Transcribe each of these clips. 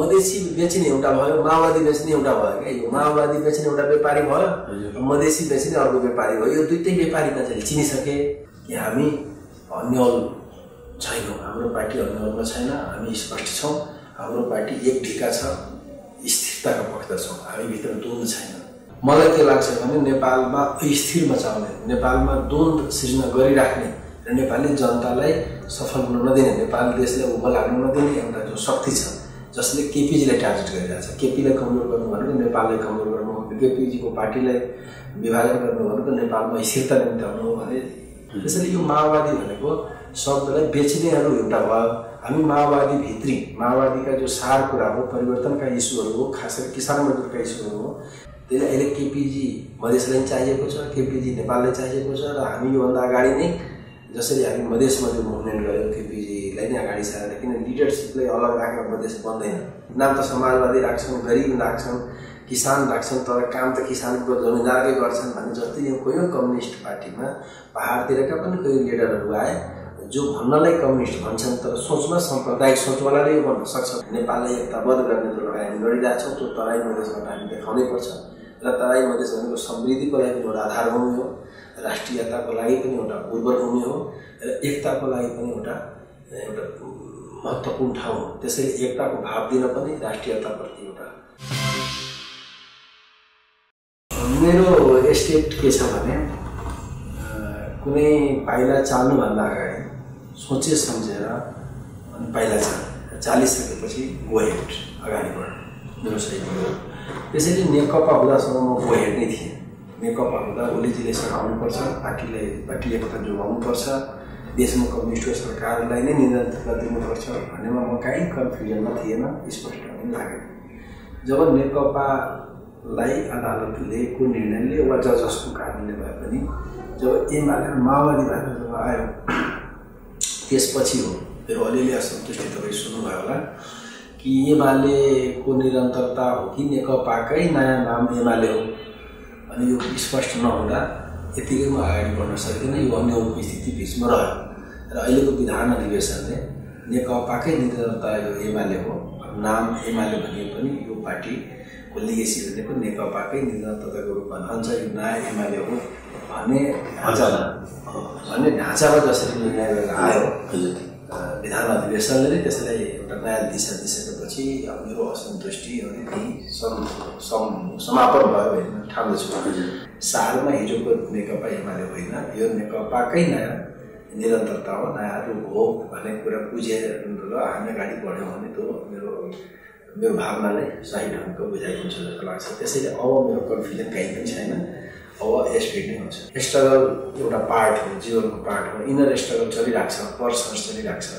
मधेसी बेच्ने एउटा भयो माओवादी बेच्ने एउटा भयो क्या यो। माओवादी बेच्ने एउटा व्यापारी भयो मधेसी बेच्ने अर्को व्यापारी भयो। यो दुइटै व्यापारी मान्छेले चिनिसके कि हामी अन्यल छैनौँ। हाम्रो पार्टी अन्यलमा छैन हामी स्पष्ट छौँ। हाम्रो पार्टी एक ढिका छ स्थिरताका पक्ष छौँ। हामीभित्र द्वन्द्व छैन। मलाई के लाग्छ भने नेपालमा अस्थिर मचाउने नेपालमा द्वन्द्व सृजना गरिराख्ने र नेपाली जनतालाई सफल हुन नदिने नेपाल देशलाई उभो लाग्न नदिने एउटा जो शक्ति छ जसले केपिजीलाई टार्गेट गरिरहेको छ केपीलाई कमजोर गर्नु भनेको नेपाललाई कमजोर गर्नु केपिजीको पार्टीलाई विभाजन गर्नु भनेको नेपालमा स्थिरता निम्ति आउनु हो भने त्यसैले यो माओवादी भनेको शब्दलाई बेच्नेहरू एउटा भयो। हामी माओवादी भित्री। माओवादीका जो सार कुरा हो परिवर्तनका इस्युहरू हो खास गरी किसान मजदुरका इस्युहरू हो त्यसले अहिले केपिजी मधेसलाई चाहिएको छ केपिजी नेपाललाई चाहिएको छ र हामी योभन्दा अगाडि नै जसरी हामी मधेसमा जो मुभमेन्ट गऱ्यौँ केपिजीलाई नै अगाडि सारेर किन लिडरसिपलाई अलग राखेर मधेस बन्दैन। नाम त समाजवादी राख्छन् गरिब राख्छन् किसान राख्छन् तर काम त किसानको जमिनदारकै गर्छन् भने जस्तै यो कोही कम्युनिस्ट पार्टीमा पहाडतिरका पनि कोही लिडरहरू आए जो भन्नलाई कम्युनिस्ट भन्छन् तर सोचमा साम्प्रदायिक सोचवालाले यो भन्न सक्छ। नेपाललाई एकताबद्ध गर्ने जो लडाइँ हामी लडिरहेछौँ त्यो तराई मधेसबाट हामी देखाउनै पर्छ। र तराई मधेस भनेको समृद्धिको लागि पनि एउटा आधारभूमि हो राष्ट्रियताको लागि पनि एउटा उर्वर भूमि हो र एकताको लागि पनि एउटा एउटा महत्त्वपूर्ण ठाउँ हो। त्यसैले एकताको भाव दिन पनि राष्ट्रियताप्रति एउटा मेरो स्टेट के छ भने कुनै पाइला चाल्नुभन्दा अगाडि सोचे सम्झेर अनि पाइला चाल चालिसकेपछि गोहेड अगाडि बढ्नु मेरो सही भयो त्यसैले नेकपा हुँदासम्म म गोहेड नै थिएँ। नेकपा हुँदा ओलीजीले सघाउनुपर्छ पार्टीलाई पार्टी एकता जोगाउनुपर्छ देशमा कम्युनिस्ट सरकारलाई नै निरन्तरता दिनुपर्छ भन्नेमा म कहीँ कन्फ्युजनमा थिएन स्पष्ट पनि लागेन। जब नेकपालाई अदालतले को निर्णयले वा जजसको कारणले भए पनि जब एमाले माओवादी भएर जब आयो त्यसपछि हो। मेरो अलिअलि असन्तुष्टि तपाईँ सुन्नुभयो होला। कि एमालेको निरन्तरता हो कि नेकपाकै नयाँ नाम एमाले हो? अनि यो स्पष्ट नहुँदा यतिकै म अगाडि बढ्न सकिनँ। यो अन्य उपस्थिति बिचमा रह्यो। र अहिलेको विधान अधिवेशनले नेकपाकै निरन्तरता यो एमाले हो नाम एमाले भने पनि यो पार्टीको लिगेसी भनेको नेकपाकै निरन्तरताको रूपमा रहन्छ। यो नयाँ एमाले हो भन्ने ढाँचामा भन्ने ढाँचामा जसरी निर्णय गरेर आयो। विधान अधिवेशनले नै त्यसलाई एउटा नयाँ दिशा दिइसकेपछि मेरो असन्तुष्टि अलिकति सम सम समापन भयो होइन ठान्दैछु सालमा हिजोको नेकपा एमाले होइन यो नेकपाकै नयाँ निरन्तरता हो नयाँ रूप हो भन्ने कुरा बुझेर र हामी अगाडि बढ्यौँ भने त्यो मेरो मेरो भावनालाई सही ढङ्गको बुझाइदिन्छ जस्तो लाग्छ। त्यसैले अब मेरो कन्फ्युजन कहीँ पनि छैन। अब एसपिड नै हुन्छ। स्ट्रगल एउटा पार्ट हो जीवनको पार्ट हो। इनर स्ट्रगल चलिरहेको छ पर्सनल चलिरहेको छ।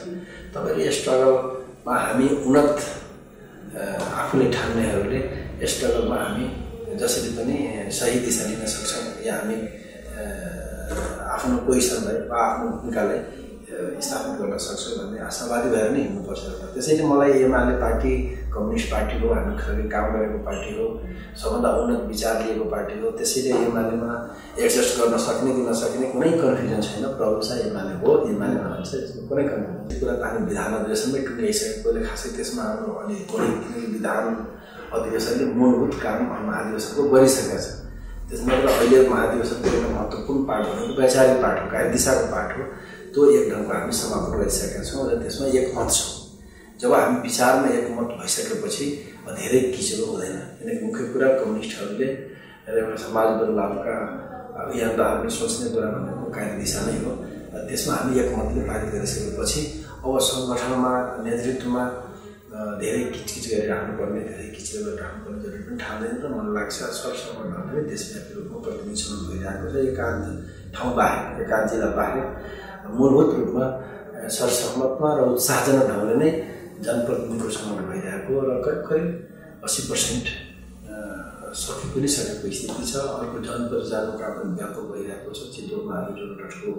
तपाईँले स्ट्रगलमा हामी उन्नत आफूले ठान्नेहरूले स्ट्रगलमा हामी जसरी पनि सही दिशा लिन सक्छौँ या हामी आफ्नो पोजिसनलाई वा आफ्नो भूमिकालाई स्थापित गर्न सक्छौँ भन्ने आशावादी भएर नै हिँड्नुपर्छ। त्यसैले मलाई एमाले पार्टी कम्युनिस्ट पार्टी हो हामी खालि काम गरेको पार्टी हो सबभन्दा उन्नत विचार लिएको पार्टी हो त्यसैले एमालेमा एडजस्ट गर्न सक्ने कि नसक्ने कुनै कन्फ्युजन छैन प्रभु चाहिँ एमाले हो एमाले भन्छ यसमा कुनै कन्फ्युजन कुरा त हामी विधान अधिवेशनमै टुङ्गाइसकेकोले खासै त्यसमा हाम्रो अनि कुनै विधान अधिवेशनले मूलभूत काम महाधिवेशनको गरिसकेका छ त्यसमा त अहिले महाधिवेशनको एउटा महत्त्वपूर्ण पाठ भनेको वैचारिक पाठ हो कार्य दिशाको पाठ हो। त्यो एक ढङ्गको हामी समापन गरिसकेका छौँ र त्यसमा एकमत छौँ। जब हामी विचारमा एकमत भइसकेपछि धेरै किचरो हुँदैन। किनकि मुख्य कुरा कम्युनिस्टहरूले र एउटा समाज बदलावका अभियन्ताहरूले सोच्ने कुरा भनेको कार्य दिशा नै हो। त्यसमा हामी एकमतले पारित गरिसकेपछि अब सङ्गठनमा नेतृत्वमा धेरै किचकिच गरिराख्नुपर्ने धेरै किचेर गरिराख्नुपर्ने जरुरी पनि ठान्दैन र मलाई लाग्छ सरसङ्गठन पनि देशव्यापी रूपमा प्रतिनिधि चुनाव भइरहेको छ। एकान्त ठाउँ बाहेक एकान्त जिल्ला बाहेक मूलभूत रूपमा सरसहमतमा र उत्साहजनक ढङ्गले नै जनप्रतिनिधिको भइरहेको र करिब करिब अस्सी पर्सेन्ट सकि पनि सकेको स्थिति छ। अर्को जनपद जानु काम पनि व्यापक भइरहेको छ। एउटा ठुलो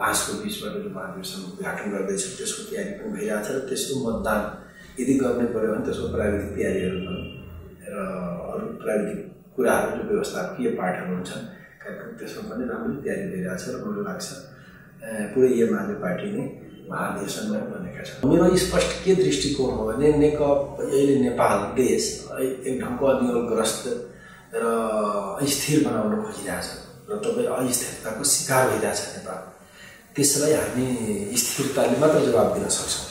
बाँसको बिचबाट जो महाधिवेशन उद्घाटन गर्दैछ। त्यसको तयारी पनि भइरहेको छ र त्यसको मतदान यदि गर्नै पऱ्यो भने त्यसको प्राविधिक तयारीहरू पनि र अरू प्राविधिक कुराहरू जो व्यवस्थापकीय पाठहरू हुन्छन् कार्यक्रम त्यसमा पनि राम्ररी तयारी भइरहेको छ र मलाई लाग्छ पुरै एमाले पार्टी नै महाधिवेशनमा बनेका छन्। मेरो स्पष्ट के दृष्टिकोण हो भने नेकपा अहिले नेपाल देश एक ढङ्गको अन्यलग्रस्त र अस्थिर बनाउन खोजिरहेछ। र तपाईँ अस्थिरताको शिकार भइरहेछ नेपाल। त्यसलाई हामी स्थिरताले मात्र जवाब दिन सक्छौँ।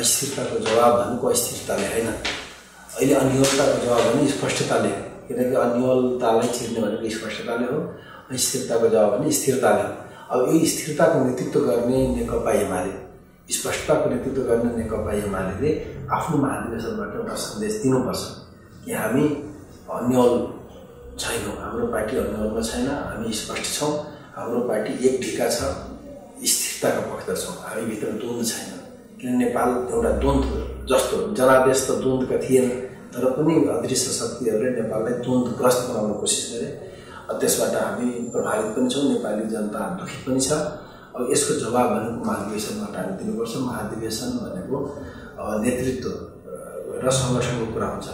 अस्थिरताको जवाब भनेको अस्थिरताले होइन। अहिले अन्यलताको जवाब भने स्पष्टताले। हो किनकि अन्यलतालाई चिर्ने भनेको स्पष्टताले हो। स्थिरताको जवाब भने स्थिरताले हो। अब यो स्थिरताको नेतृत्व गर्ने नेकपा एमाले स्पष्टताको नेतृत्व गर्ने नेकपा एमाले आफ्नो महाधिवेशनबाट एउटा सन्देश दिनुपर्छ कि हामी अन्यल छैनौँ हाम्रो पार्टी अन्यलमा छैन हामी स्पष्ट छौँ हाम्रो पार्टी एक ढिका छ स्थिरताको पक्ष छौँ हामीभित्र द्वन्द्व छैन। किन नेपाल एउटा द्वन्द्व जस्तो जनादेश त द्वन्द्वका थिएन तर पनि अदृश्य शक्तिहरूले नेपाललाई द्वन्द्वग्रस्त बनाउन कोसिस गरे। त्यसबाट हामी प्रभावित पनि छौँ नेपाली जनता दुखित पनि छ। अब यसको जवाब भनेको महाधिवेशनबाट हामी दिनुपर्छ। महाधिवेशन भनेको नेतृत्व र सङ्गठनको कुरा हुन्छ।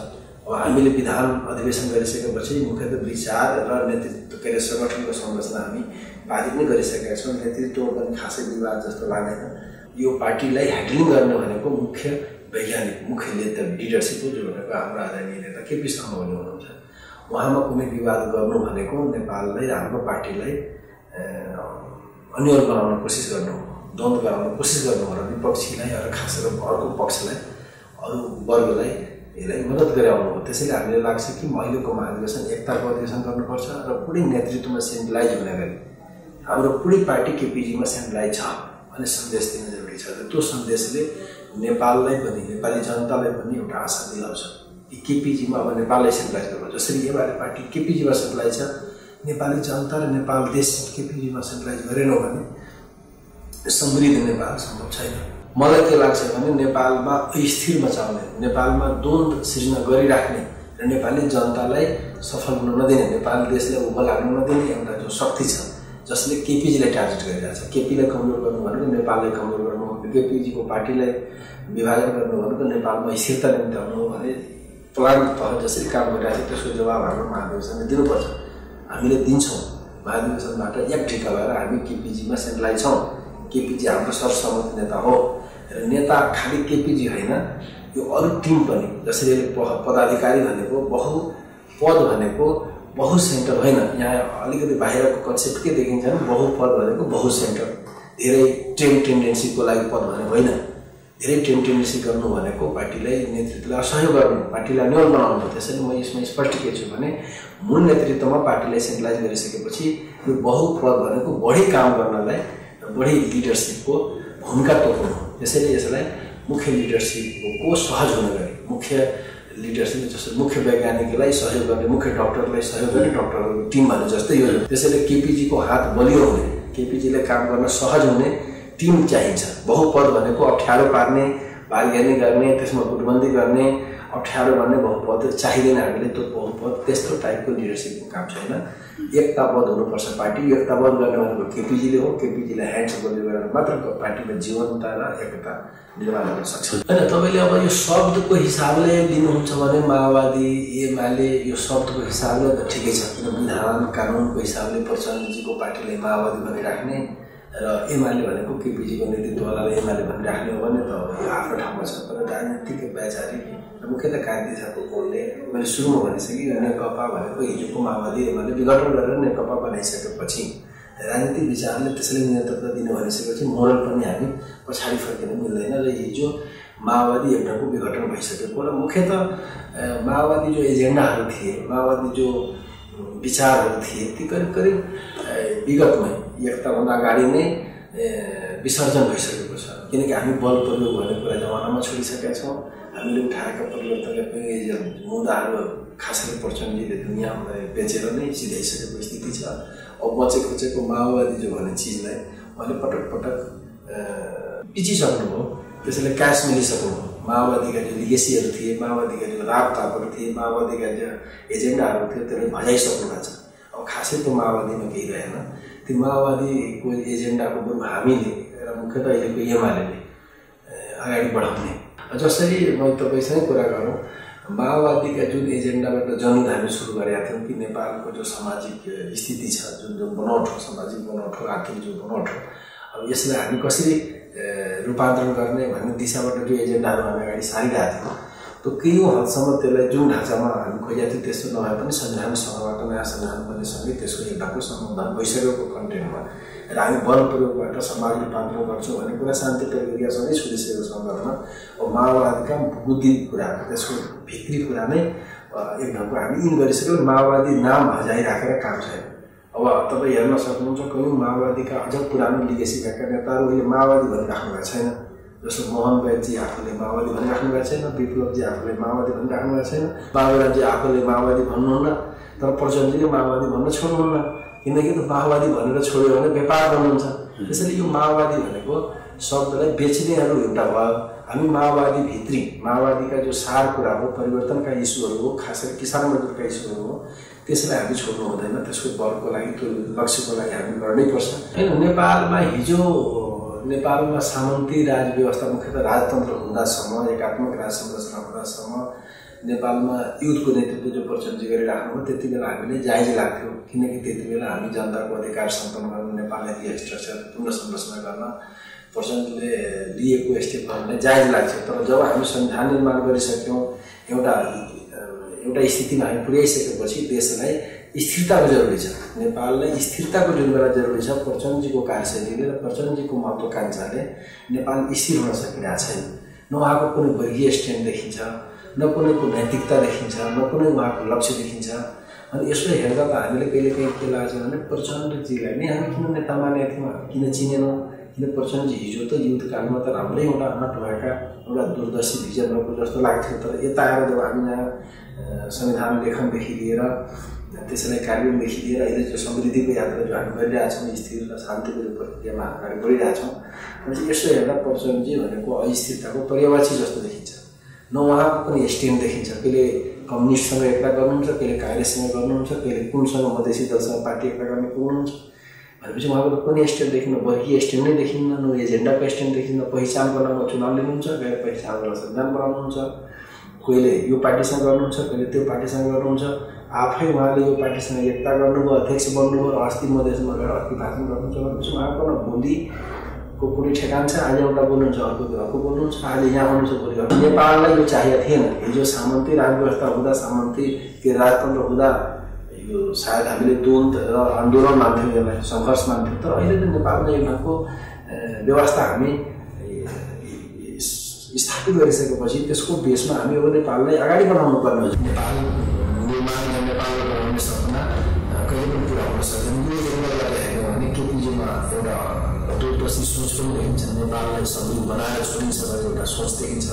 अब हामीले विधान अधिवेशन गरिसकेपछि मुख्यतः विचार र नेतृत्व के अरे सङ्गठनको संरचना हामी पारित नै गरिसकेका छौँ। नेतृत्व पनि खासै विवाद जस्तो लाग्दैन यो पार्टीलाई ह्यान्डलिङ गर्ने भनेको मुख्य वैज्ञानिक मुख्य नेता लिडरसिप हो जो भनेको हाम्रो आदरणीय नेता केपी शर्मा ओली हुनुहुन्छ। उहाँमा कुनै विवाद गर्नु भनेको नेपाललाई हाम्रो पार्टीलाई अन्यल बनाउन कोसिस गर्नु द्वन्द्व गराउन कोसिस गर्नु र विपक्षीलाई र खास गरेर अर्को पक्षलाई अरू वर्गलाई यसलाई मद्दत गराउनु हो। त्यसैले हामीलाई लाग्छ कि महिलाको महाधिवेशन एकताको अधिवेशन गर्नुपर्छ र पुरै नेतृत्वमा सेन्ट्रलाइज हुने गरी हाम्रो पुरै पार्टी केपिजीमा सेन्ट्रलाइज छ भन्ने सन्देश दिन जरुरी छ र त्यो सन्देशले नेपाललाई पनि नेपाली जनतालाई पनि एउटा आशा दिलाउँछ कि केपिजीमा अब नेपाललाई सेन्ट्रलाइज गर्नु जसरी एमाले पार्टी केपिजीमा सेन्ट्रलाइज छ नेपाली जनता र नेपाल देश केपिजीमा सेन्ट्रलाइज गरेनौँ भने समृद्ध नेपाल सम्भव छैन। मलाई के लाग्छ भने नेपालमा अस्थिर मचाउने नेपालमा द्वन्द्व सिर्जना गरिराख्ने र नेपाली जनतालाई सफल हुन नदिने नेपाल देशलाई उभो लाग्न नदिने एउटा जो शक्ति छ जसले केपिजीलाई टार्गेट गरिरहेको छ केपीलाई कमजोर गर्नु भनेको नेपाललाई कमजोर गर्नु केपिजीको पार्टीलाई विभाजन गर्नु भनेको नेपालमा स्थिरता निम्ति आउनु भने प्लान तह जसरी काम गरिरहेको छ त्यसको जवाब हाम्रो महाधिवेशनले दिनुपर्छ। हामीले दिन्छौँ। महाधिवेशनबाट एक ठिका भएर हामी केपिजीमा सेन्ट्रलाइज छौँ। केपिजी हाम्रो सर्वसम्मत नेता हो। र नेता खालि केपिजी होइन यो अरू टिम पनि जसरी पदाधिकारी भनेको बहु पद भनेको बहु सेन्टर होइन। यहाँ अलिकति बाहिरको कन्सेप्ट के देखिन्छ भने बहु पद भनेको बहु सेन्टर। धेरै टेम टेन्डेन्सीको लागि पद भनेको होइन। धेरै टेम टेन्डेन्सी गर्नु भनेको पार्टीलाई नेतृत्वलाई सहयोग गर्नु पार्टीलाई न्यून बनाउनु त्यसैले म यसमा स्पष्ट के छु भने मूल नेतृत्वमा पार्टीलाई सेन्ट्रलाइज गरिसकेपछि यो बहुपद भनेको बढी काम गर्नलाई बढी लिडरसिपको भूमिका तोक्नु त्यसैले यसलाई मुख्य लिडरसिपको सहज हुन गरी। मुख्य लिडरसिप जस्तो मुख्य वैज्ञानिकलाई सहयोग गर्ने मुख्य डक्टरलाई सहयोग गर्ने डक्टरहरूको टिम भने जस्तै यो त्यसैले केपिजीको हात बलियो हुने केपिजीलाई काम गर्न सहज हुने टिम चाहिन्छ। बहुपद भनेको अप्ठ्यारो पार्ने बार्गेनिङ गर्ने त्यसमा गुटबन्दी गर्ने अप्ठ्यारो गर्ने बहुपद चाहिँदैन हामीले त्यो बहुपद त्यस्तो टाइपको लिडरसिपको काम छैन एकताबद्ध हुनुपर्छ पार्टी एकताबद्ध गर्ने भनेको केपिजीले हो। केपिजीलाई ह्यान्ड सपोर्टले गरेर मात्र पार्टीमा जीवनता र एकता निर्माण गर्न सक्छ। होइन तपाईँले अब यो शब्दको हिसाबले लिनुहुन्छ भने माओवादी एमाले यो शब्दको हिसाबले त ठिकै छ। किन विधान कानुनको हिसाबले प्रचण्डजीको पार्टीलाई माओवादी भनिराख्ने? र एमाले भनेको केपिजीको नेतृत्ववालाले एमाले भनिराख्ने हो भने त यो आफ्नो ठाउँमा छ। तर राजनीतिक व्याचारी र मुख्यतः कान्ति बोलले मैले सुरुमा भनिसकेँ यो नेकपा भनेको हिजोको माओवादी एमाले विघटन गरेर नेकपा बनाइसकेपछि राजनीतिक विचारले त्यसैले नेतृत्व दिनु भनिसकेपछि मोरल पनि हामी पछाडि फर्किन मिल्दैन र हिजो माओवादी एउटाको विघटन भइसकेको र मुख्यतः माओवादी जो एजेन्डाहरू थिए माओवादी जो विचारहरू थिए ती करिब करिब विगतमै एकताभन्दा अगाडि नै विसर्जन भइसकेको छ। किनकि हामी बल प्रयोग भन्ने कुरा जमानामा छोडिसकेका छौँ। हामीले उठाएका परिवर्तनका मुद्दाहरू खास गरी प्रचण्डजीले दुनियाँलाई बेचेर नै सिधाइसकेको स्थिति छ। अब बचे खुचेको माओवादी जो भन्ने चिजलाई उहाँले पटक पटक पिचिसक्नुभयो त्यसैले क्यास मिलिसक्नुभयो माओवादीका जो लिगेसीहरू थिए माओवादीका जो रापतापहरू थिए माओवादीका जो एजेन्डाहरू थियो त्यसले भजाइसक्नु भएको छ। अब खासै त्यो माओवादीमा केही रहेन। त्यो माओवादीको एजेन्डाको बरु हामीले र मुख्यतः अहिलेको एमाले अगाडि बढाउने जसरी म तपाईँसँग कुरा गरौँ माओवादीका जुन एजेन्डाबाट जनयुद्ध हामी सुरु गरेका थियौँ कि नेपालको जो सामाजिक स्थिति छ जुन जो बनौट हो सामाजिक बनौट हो आर्थिक जो बनौट हो अब यसलाई हामी कसरी रूपान्तरण गर्ने भन्ने दिशाबाट जो एजेन्डाहरू हामी अगाडि सारिरहेको थियौँ त्यो केही हदसम्म त्यसलाई जुन ढाँचामा हामी खोजेको थियौँ त्यस्तो नभए पनि संविधान सभाबाट नयाँ संविधान बन्नेसँगै त्यसको एउटाको समाधान भइसकेको कन्टेन्टमा। र हामी बल प्रयोगबाट समाज रूपान्तरण गर्छौँ भन्ने कुरा शान्ति प्रक्रियासँगै छोडिसकेको सन्दर्भमा अब माओवादीका बुद्धि कुरा त्यसको भित्री कुरा नै एक ढङ्गको हामी इन गरिसक्यौँ माओवादी नाम हजाइराखेर काम छैन अब तपाईँ हेर्न सक्नुहुन्छ कयौँ माओवादीका अझ पुरानो लिगेसी भएका नेताहरू माओवादी भनिराख्नु भएको छैन। जस्तो मोहन वैदजी आफूले माओवादी भनिराख्नु भएको छैन विप्लवजी आफूले माओवादी भनिराख्नु भएको छैन बाबुराजी आफूले माओवादी भन्नुहुन्न तर प्रचण्डजीले माओवादी भन्न छोड्नुहुन्न। किनकि त माओवादी भनेर छोड्यो भने व्यापार गर्नुहुन्छ त्यसैले यो माओवादी भनेको शब्दलाई बेच्नेहरू एउटा भयो। हामी माओवादी भित्री माओवादीका जो सार कुरा हो परिवर्तनका इस्युहरू हो खास गरी किसान मजदुरका इस्युहरू हो त्यसलाई हामी छोड्नु हुँदैन त्यसको बलको लागि त्यो लक्ष्यको लागि हामी गर्नै पर्छ। होइन नेपालमा हिजो नेपालमा सामन्ती राज व्यवस्था मुख्यतः राजतन्त्र हुँदासम्म एकात्मक राज संरचना हुँदासम्म नेपालमा युथको नेतृत्व जो प्रचण्डजी गरिराख्नुभयो त्यति बेला हामीले जायज लाग्थ्यो। किनकि त्यति बेला हामी जनताको अधिकार सम्पन्न गर्न नेपाललाई स्ट्रक्चर पुनः संरचना गर्न प्रचण्डले लिएको स्टेपहरूलाई जायज लाग्छ तर जब हामी संविधान निर्माण गरिसक्यौँ एउटा एउटा स्थितिमा हामी पुर्याइसकेपछि देशलाई स्थिरताको जरुरी छ। नेपाललाई स्थिरताको जुन बेला जरुरी छ प्रचण्डजीको कार्यशैलीले र प्रचण्डजीको महत्त्वकाङ्क्षाले नेपाल स्थिर हुन सकिरहेको छैन। न उहाँको कुनै वर्गीय स्ट्यान्ड देखिन्छ न कुनैको नैतिकता देखिन्छ न कुनै उहाँको लक्ष्य देखिन्छ। अनि यसो हेर्दा त हामीले कहिले काहीँ के लाग्छ भने प्रचण्डजीलाई नै हामी किन नेता मानेका थियौँ किन चिनेनौँ? किन प्रचण्डजी हिजो त युद्धकालमा त राम्रै एउटा हट भएका एउटा दूरदर्शी भिजन भएको जस्तो लाग्थ्यो तर यता आएर जब हामी यहाँ संविधान लेखनदेखि लिएर त्यसैलाई कार्यान्वयनदेखि लिएर अहिले जो समृद्धिको यात्रा जो हामी गरिरहेछौँ स्थिर र शान्तिको जो प्रक्रियामा अगाडि बढिरहेछौँ। भने यसो हेर्दा प्रचण्डजी भनेको अस्थिरताको पर्यावाची जस्तो देखिन्छ। न उहाँको पनि स्ट्यान्ड देखिन्छ। कहिले कम्युनिस्टसँग एकता गर्नुहुन्छ कहिले काङ्ग्रेससँग गर्नुहुन्छ कहिले कुनसँग मधेसी दलसँग पार्टी एकता गर्ने पुग्नुहुन्छ। भनेपछि उहाँको कुनै स्ट्यान्ड देखिन्न वर्गीय स्ट्यान्ड नै देखिन्न न एजेन्डाको स्ट्यान्ड देखिन्न पहिचानको नाममा चुनाव लिनुहुन्छ कहिले पहिचानको संविधान बनाउनुहुन्छ। कहिले यो पार्टीसँग गर्नुहुन्छ कहिले त्यो पार्टीसँग गर्नुहुन्छ। आफै उहाँले यो पार्टीसँग एकता गर्नुभयो अध्यक्ष बन्नुभयो र अस्ति मधेसमा गएर अस्ति भाषण गर्नुहुन्छ भनेपछि उहाँको न भोलिको कुनै ठेगान छ? आज एउटा बोल्नुहुन्छ अर्को अर्को बोल्नुहुन्छ। आज यहाँ आउनुहुन्छ भोलि अर्को नेपाललाई यो चाहिएको थिएन। हिजो सामन्ती राज व्यवस्था हुँदा सामन्ती के राजतन्त्र हुँदा यो सायद हामीले द्वन्द र आन्दोलन मान्थ्यौँ यसलाई सङ्घर्ष मान्थ्यौँ। तर अहिले त नेपालमा यो व्यवस्था हामी स्थापित गरिसकेपछि त्यसको बेसमा हामी अब नेपाललाई अगाडि बढाउनु पर्ने हुन्छ नेपाल सोच पनि देखिन्छ नेपाललाई समृद्ध बनाएर छोडिन्छ भन्ने एउटा सोच देखिन्छ।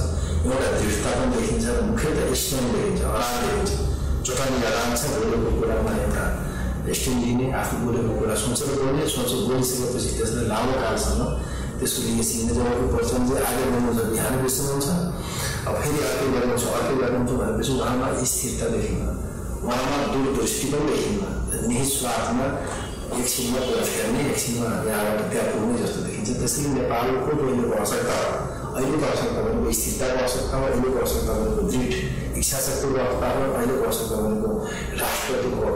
एउटा दृढता पनि देखिन्छ र मुख्यतः स्ट्यान्ड देखिन्छ अराम देखिन्छ। चोटानी आराम छ बोलेको कुरामा एउटा स्ट्यान्ड लिने आफू बोलेको कुरा सोचेर बोल्ने सोचेर बोलिसकेपछि त्यसलाई लामो कालसम्म त्यसको लिएपछि जबको प्रचण्ड चाहिँ आगे गर्नुहुन्छ बिहान बिर्सनुहुन्छ अब फेरि अर्कै गर्नुहुन्छ अर्कै गर्नुहुन्छ भनेपछि उहाँमा स्थिरता देखिन्न। उहाँमा दूरदृष्टि पनि देखिन्न। निस्वार्थमा एकछिनमा कुरा फेर्ने एकछिनमा यहाँबाट त्यहाँ पुग्ने जस्तो देखिन्छ त्यसैले नेपालको अहिलेको आवश्यकता अहिलेको आवश्यकता भनेको स्थिरताको आवश्यकता हो अहिलेको आवश्यकता भनेको दृढ इच्छा शक्तिको अवस्था अहिलेको आवश्यकता भनेको राष्ट्रपतिको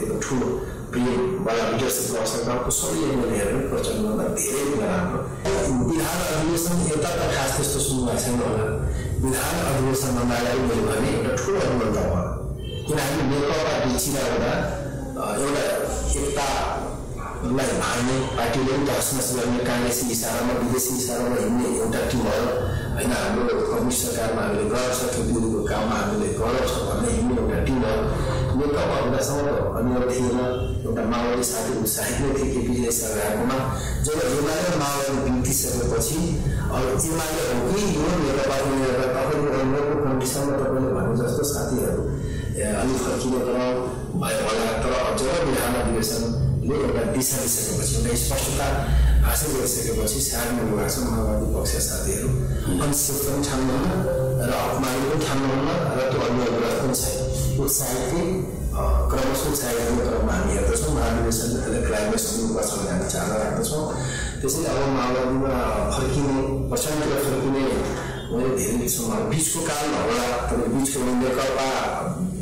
एकदम ठुलो प्रिय बडा लिडरसिपको आवश्यकताको सबै मैले हेरेर प्रचण्डभन्दा धेरै कुरा राम्रो विधान अधिवेशन यता त खास त्यस्तो सुन्नुभएको छैन होला विधान अधिवेशनभन्दा अगाडि मैले भने एउटा ठुलो अनुभव भयो किनभने नेकपा बिचिरहँदा एउटा एकतालाई भाग्ने पार्टीले पनि तहसनस गर्ने काङ्ग्रेसी इसारामा विदेशी इसारामा हिँड्ने एउटा टिमहरू होइन हाम्रो कम्युनिस्ट सरकारमा हामीले गर्न सक्यौँ दिदीको काममा हामीले छ भन्ने हिँड्ने एउटा टिमहरू नेकपा हुँदासम्म त अनिवार्य थिएन एउटा माओवादी साथी उत्साहित नै थिए केपिजी सरकारकोमा जब एमाले माओवादी बिग्रिसकेपछि अब एमाले हो कि यो नेकपा तपाईँको अनुभवको कन्डिसनमा तपाईँले भने जस्तो साथीहरू अलिक फर्किने क्रम भयो होला तर जब विधान अधिवेशनले एउटा दिशा दिइसकेपछि एउटा स्पष्टता हासिल गरिसकेपछि सार्नु भएको छ माओवादी पक्ष साथीहरू अनिश्चित पनि ठान्नुहुन्न र अपमानित पनि ठान्नुहुन्न र त्यो अन्य कुरा पनि छैन उत्साहित क्रमशः उत्साहित क्रममा हामी हेर्दछौँ महाधिवेशनले त्यसलाई क्लाइमेक्स हुनुपर्छ भन्ने हामी चाहना राख्दछौँ त्यसैले अब माओवादीमा फर्किने प्रचण्डतिर फर्किने मैले धेरै देख्छौँ बिचको कालमा होला तर बिचको नेकपा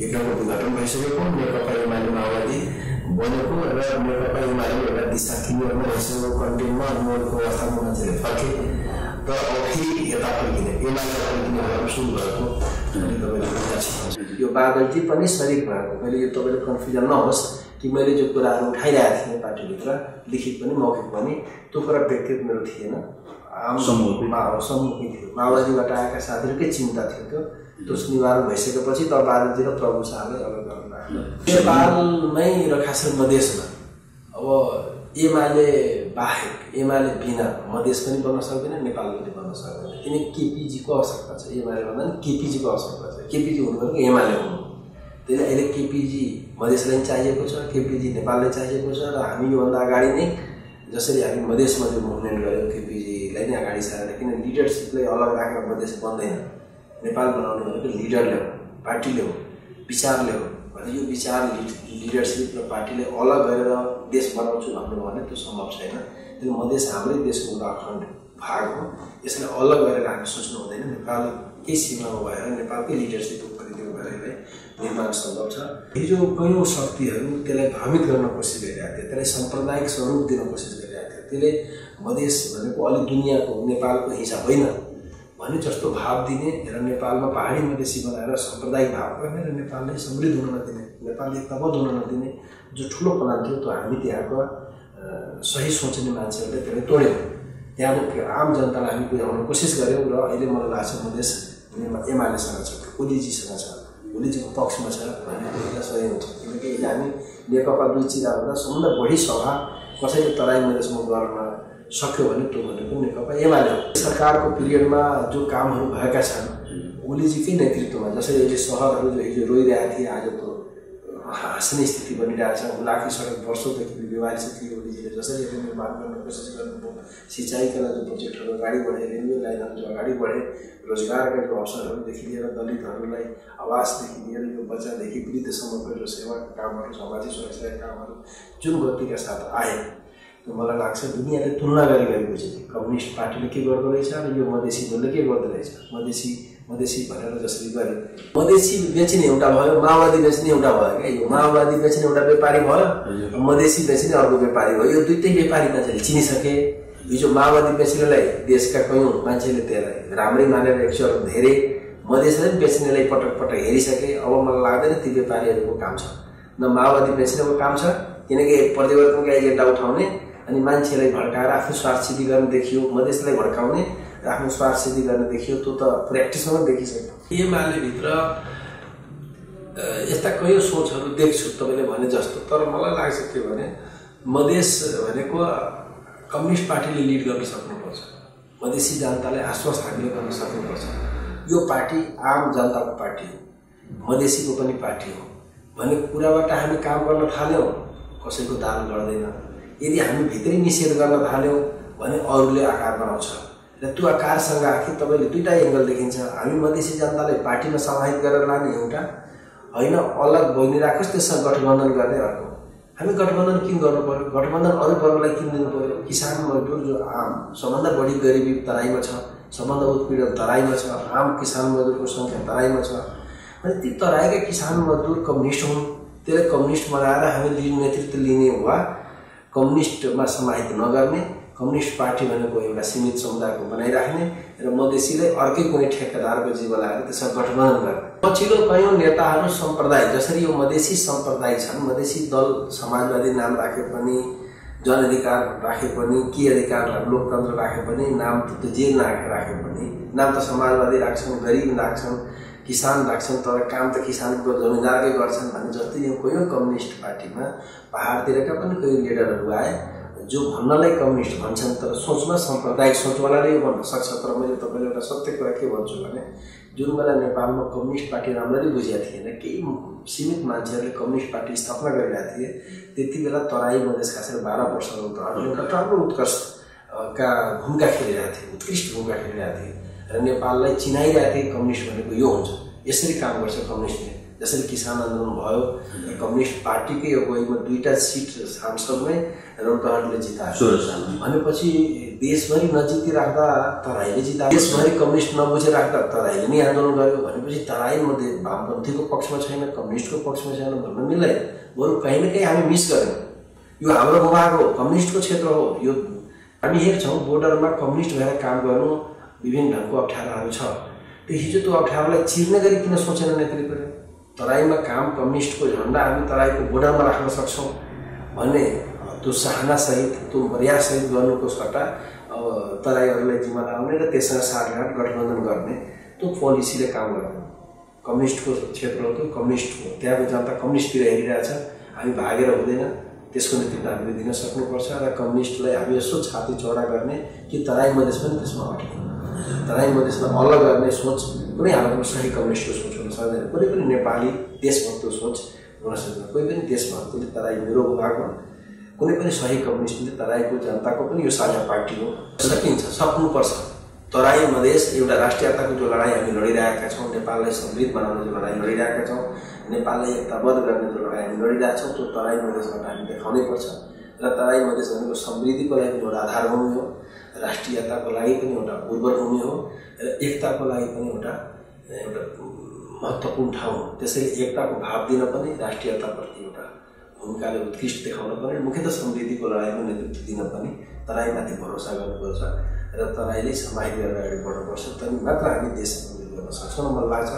एकदमको विघटन भइसकेको नेकपा एमाले माओवादी बनेको र नेकपा एमाले एउटा दिशा क्लियरमा रहेछ कन्टेन्टमा अनुरोधको अवस्थामा मान्छेले फर्के तर अब फेरि यता फर्किने एमाले फर्किने सुरु भएको यो बादलजी पनि सरिक भएको मैले यो तपाईँले कन्फ्युजन नहोस् कि मैले जो कुराहरू उठाइरहेको थिएँ पार्टीभित्र लिखित पनि मौखिक पनि त्यो कुरा व्यक्तिगत मेरो थिएन आम समूहकै थियो माओवादीबाट आएका साथीहरूकै चिन्ता थियो त्यो त्यो निवारण भइसकेपछि त बादलजी र प्रभु अलग गर्नु नेपालमै र खास गरी मधेसमा। अब एमाले बाहेक एमाले बिना मधेस पनि बन्न सक्दैन नेपाल पनि बन्न सक्दैन। किन केपिजीको आवश्यकता छ? एमाले भन्दा पनि केपिजीको आवश्यकता छ। केपिजी हुनु भनेको एमाले हुनु। त्यसले अहिले केपिजी मधेसलाई पनि चाहिएको छ केपिजी नेपाललाई चाहिएको छ र हामी योभन्दा अगाडि नै जसरी हामी मधेसमा जो मुभमेन्ट गऱ्यौँ केपिजीलाई नै अगाडि सारेर किन लिडरसिपलाई अलग राखेर मधेस बन्दैन। नेपाल बनाउने भनेको लिडर ल्याऊ पार्टी ल्याऊ विचार ल्याऊ भने यो विचार लिडरसिप र पार्टीले अलग गरेर देश बनाउँछु भन्नु भने त्यो सम्भव छैन। त्यो मधेस हाम्रै देशको एउटा अखण्ड भाग हो। यसलाई अलग गरेर हामी सोच्नु हुँदैन। नेपाल केही सीमामा भएर नेपालकै लिडरसिप उपरिदेव गरेर निर्माण सम्भव छ। हिजो कयौँ शक्तिहरू त्यसलाई भ्रमित गर्न कोसिस गरिरहेको थियो त्यसलाई साम्प्रदायिक स्वरूप दिन कोसिस गरिरहेको थियो। त्यसले मधेस भनेको अलिक दुनियाँको नेपालको हिसाब होइन। भने जस्तो भाव दिने र नेपालमा पहाडी मधेसी बनाएर साम्प्रदायिक भाव गर्ने र नेपाललाई समृद्ध हुन नदिने नेपालले एकताबद्ध हुन नदिने जो ठुलो प्लान थियो त्यो हामी त्यहाँको सही सोच्ने मान्छेहरूले त्यसलाई तोड्यौँ त्यहाँको आम जनतालाई हामी बुझाउन कोसिस गऱ्यौँ र अहिले मलाई लाग्छ मधेस एमालेसँग छ ओलीजीसँग छ ओलीजीको पक्षमा छ भन्ने कुरा सही हुन्छ। किनकि हामी नेकपा दुई चिरा हुँदा सबभन्दा बढी सभा कसैले तराई मधेसमा गर्न सक्यो भने त्यो भनेको नेकपा एमाले हो। सरकारको पिरियडमा जो कामहरू भएका छन् ओलीजीकै नेतृत्वमा जसरी अहिले सहरहरू जो हिजो रोइरहेका थिए आज त्यो हाँस्ने स्थिति बनिरहेको छ लाखी सडक वर्षौँदेखि व्यवहारिक थियो ओलीजीले जसरी निर्माण गर्ने कोसिस गर्नुभयो सिँचाइका जो प्रोजेक्टहरू अगाडि बढे रेलवे लाइनहरू जो अगाडि बढे रोजगारका जो अवसरहरूदेखि लिएर दलितहरूलाई आवासदेखि लिएर यो बच्चादेखि वृद्धसम्मको जो सेवाका कामहरू सामाजिक सुरक्षाका कामहरू जुन गतिका साथ आए। मलाई लाग्छ दुनियाँले तुलना गरी गरी बुझे कम्युनिस्ट पार्टीले के गर्दो रहेछ र यो मधेसी दलले के गर्दो रहेछ? मधेसी मधेसी भनेर जसरी गरे। मधेसी बेच्ने एउटा भयो माओवादी बेच्ने एउटा भयो क्या? यो माओवादी बेच्ने एउटा व्यापारी भयो मधेसी बेच्ने अर्को व्यापारी भयो। यो दुइटै व्यापारी मान्छेले चिनिसके। हिजो माओवादी बेच्नेलाई देशका कयौँ मान्छेले त्यसलाई राम्रै मानेर एक चर धेरै मधेसलाई पनि बेच्नेलाई पटक पटक हेरिसके। अब मलाई लाग्दैन ती व्यापारीहरूको काम छ। न माओवादी बेच्नेको काम छ किनकि परिवर्तनका एजेन्डा उठाउने अनि मान्छेलाई भड्काएर आफ्नो स्वार्थ सिद्धि गर्न देखियो मधेसलाई भड्काउने र आफ्नो स्वार्थ सिद्धि गर्न देखियो त्यो त प्र्याक्टिसमा पनि देखिसक्यो। एमालेभित्र यस्ता कयौँ सोचहरू देख्छु तपाईँले भने जस्तो तर मलाई लाग्छ के भने मधेस भनेको कम्युनिस्ट पार्टीले लिड गर्न सक्नुपर्छ। मधेसी जनतालाई आश्वास हामीले गर्न सक्नुपर्छ। यो पार्टी आम जनताको पार्टी हो मधेसीको पनि पार्टी हो। भन्ने कुराबाट हामी काम गर्न थाल्यौँ कसैको दान गर्दैन। यदि हामी भित्रै निषेध गर्न थाल्यौँ भने अरूले आकार बनाउँछ। र त्यो आकारसँग आखिर तपाईँले दुइटा एङ्गल देखिन्छ। हामी मधेसी जनतालाई पार्टीमा समाहित गरेर लाने एउटा होइन अलग बनिराखोस् त्यससँग गठबन्धन गर्ने अर्को। हामी गठबन्धन किन गर्नु पऱ्यो गठबन्धन अरू वर्गलाई किन दिनु पऱ्यो किसान मजदुर जो आम सबभन्दा बढी गरिबी तराईमा छ सबभन्दा उत्पीडन तराईमा छ आम किसान मजदुरको सङ्ख्या तराईमा छ। अनि ती तराईका किसान मजदुर कम्युनिस्ट हुन् त्यसलाई कम्युनिस्ट बनाएर हामी नेतृत्व लिने वा कम्युनिस्टमा समाहित नगर्ने कम्युनिस्ट पार्टी भनेको एउटा सीमित समुदायको बनाइराख्ने र मधेसीलाई अर्कै कुनै ठेकेदारको जीवन लगाएर त्यसमा गठबन्धन गर्ने। पछिल्लो कयौँ नेताहरू सम्प्रदाय जसरी यो मधेसी सम्प्रदाय छन् मधेसी दल समाजवादी नाम राखे पनि जनअधिकार राखे पनि के अधिकार लोकतन्त्र राखे पनि नाम त जे राखे पनि नाम त समाजवादी राख्छन् गरिब राख्छन् किसान राख्छन् तर काम त किसानको जमिनदारकै गर्छन् भने जस्तै यो कयौँ कम्युनिस्ट पार्टीमा पहाडतिरका पनि कोही लिडरहरू आए जो भन्नलाई कम्युनिस्ट भन्छन् तर सोचमा साम्प्रदायिक सोचवालाले यो भन्न सक्छ। तर मैले तपाईँले एउटा सत्य कुरा के भन्छु भने जुन बेला नेपालमा कम्युनिस्ट पार्टी राम्ररी बुझेको थिएन केही सीमित मान्छेहरूले कम्युनिस्ट पार्टी स्थापना गरिरहेको थिए त्यति बेला तराई मधेस खास गरी बाह्र उत्रहरूले एउटा राम्रो उत्कर्ष का भूमिका खेलिरहेको थिए उत्कृष्ट भूमिका खेलिरहेको थिए। र नेपाललाई चिनाइरहेको थिए कम्युनिस्ट भनेको यो हुन्छ। यसरी काम गर्छ कम्युनिस्टले। जसरी किसान आन्दोलन भयो कम्युनिस्ट पार्टीकै अगुवाईमा दुईवटा सिट सांसदमै रौतहटले जितायो। भनेपछि देशभरि नजितिराख्दा तराईले जिता देशभरि कम्युनिस्ट नबुझेर राख्दा तराईले नै आन्दोलन गर्यो। भनेपछि तराई मध्ये वामपन्थीको पक्षमा छैन कम्युनिस्टको पक्षमा छैन भन्न मिल्दैन बरु कहीँ न कहीँ हामी मिस गऱ्यौँ। यो हाम्रो भूभाग हो। कम्युनिस्टको क्षेत्र हो। यो हामी हेर्छौँ बोर्डरमा कम्युनिस्ट भएर काम गर्नु विभिन्न ढङ्गको अप्ठ्याराहरू छ। त्यो हिजो त्यो अप्ठ्यारोलाई चिर्ने गरी किन सोचेन नेतृत्वले? तराईमा काम कम्युनिस्टको झन्डा हामी तराईको बोर्डरमा राख्न सक्छौँ भन्ने त्यो चाहनासहित त्यो मर्यासहित गर्नुको सट्टा अब तराईहरूलाई जिम्मा लाउने र त्यससँग सारघाट गठबन्धन गर्ने त्यो पोलिसीले काम गर्दैन कम्युनिस्टको क्षेत्र हो त्यो कम्युनिस्ट हो। त्यहाँको जनता कम्युनिस्टतिर हेरिरहेछ। हामी भागेर हुँदैन। त्यसको नेतृत्व हामीले दिन सक्नुपर्छ र कम्युनिस्टलाई हामी यसो छाती चौडा गर्ने कि तराई मधेस पनि त्यसमा अट्ने तराई मधेसमा अलग गर्ने सोच कुनै हालतमा सही कम्युनिस्टको सोच हुन सक्दैन। कुनै पनि नेपाली देशभक्तको सोच हुन सक्दैन। कोही पनि देशभक्तले तराई मेरो भूभागमा कुनै पनि सही कम्युनिस्टले तराईको जनताको पनि यो साझा पार्टी हो। सकिन्छ सक्नुपर्छ। तराई मधेस एउटा राष्ट्रियताको जो लडाइँ हामी लडिरहेका छौँ नेपाललाई समृद्ध बनाउने जो लडाइँ लडिरहेका छौँ नेपाललाई एकताबद्ध गर्ने जो लडाइँ हामी लडिरहेका छौँ त्यो तराई मधेसबाट हामी देखाउनै पर्छ। र तराई मधेस भनेको समृद्धिको लागि एउटा आधारभूमि हो। राष्ट्रियताको लागि पनि एउटा उर्वर भूमि हो र एकताको लागि पनि एउटा एउटा महत्त्वपूर्ण ठाउँ हो। त्यसैले एकताको भाव दिन पनि राष्ट्रियताप्रति एउटा भूमिकाले उत्कृष्ट देखाउन पनि मुख्यतः समृद्धिको लडाइँको नेतृत्व दिन पनि तराईमाथि भरोसा गर्नुपर्छ र तराईले समाहित गरेर अगाडि बढ्नुपर्छ। तब मात्र हामी देश समृद्ध गर्न सक्छौँ। मलाई लाग्छ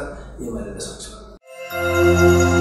एमाले सक्छ।